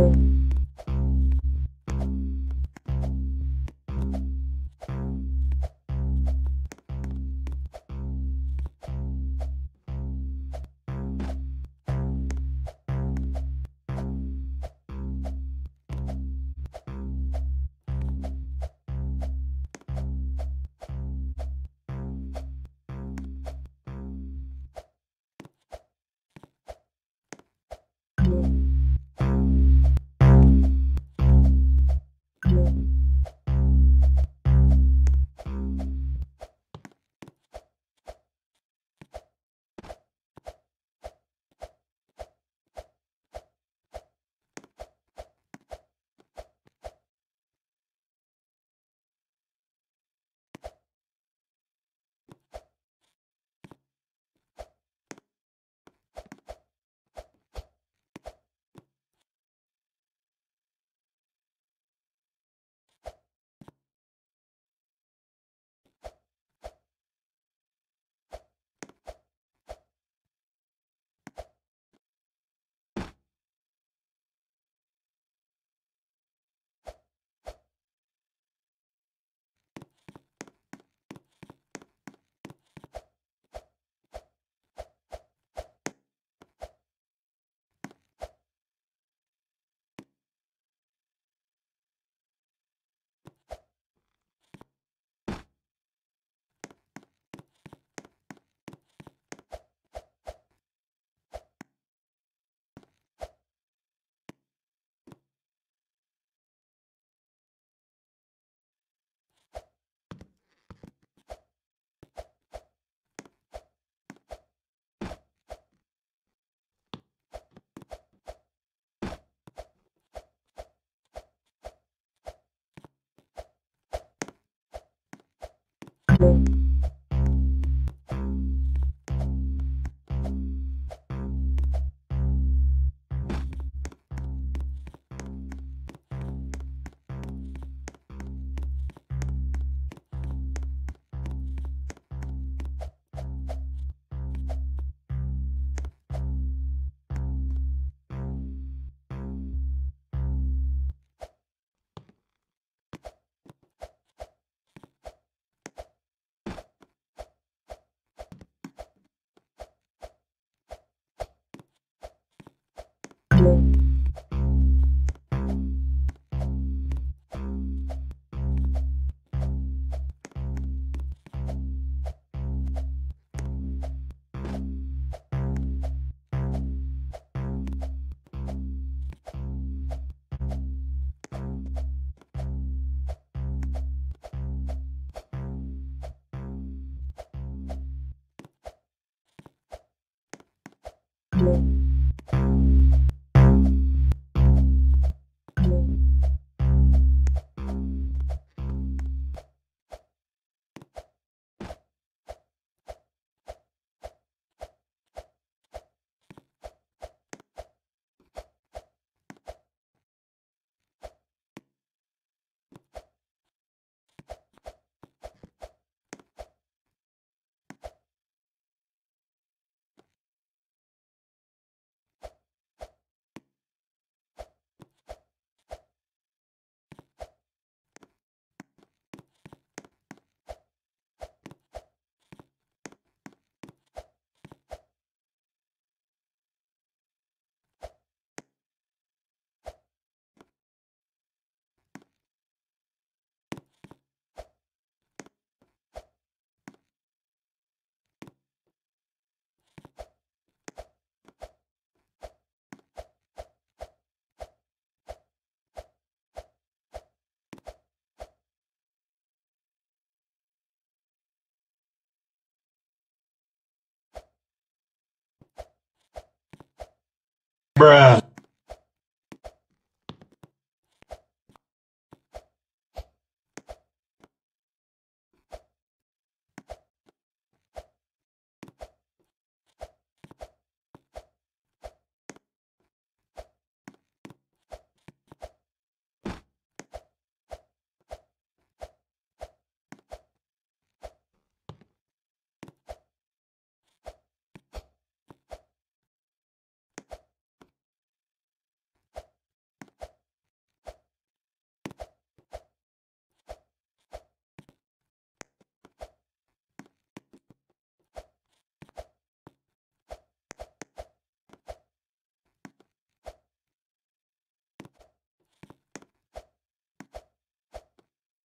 Bye. you. Thank you. Bruh.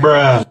Bruh.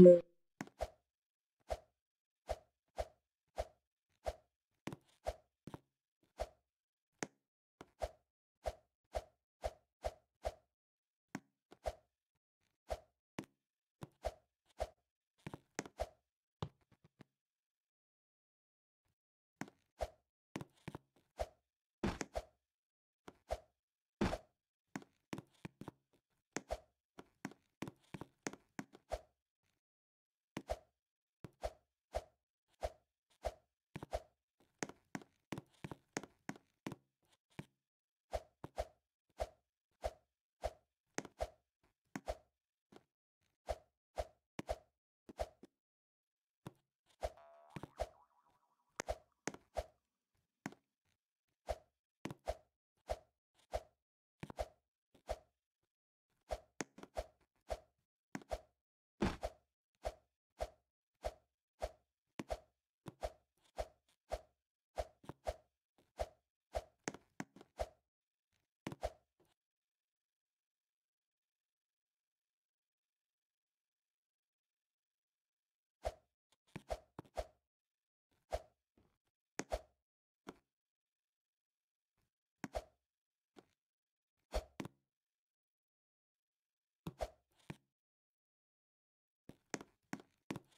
Yeah.